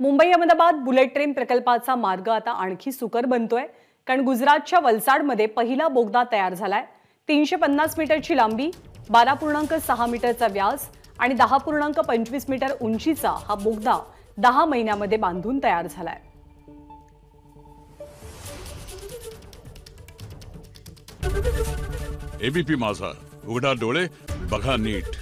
Mumbai Ahmedabad bullet train प्रकल्पाचा मार्ग आता आणखी सुकर बनतोय. कारण गुजरातच्या वलसाडमध्ये पहिला बोगदा तयार झालाय. तीनशे पन्नास मीटरची लांबी बारा पूर्णांक सहा मीटरचा व्यास आणि दहा पूर्णांक पंचवीस मीटर उंचीचा हा बोगदा दहा महिन्यामध्ये बांधून तयार झालाय. एबीपी माझा. उघडा डोळे बघा नीट.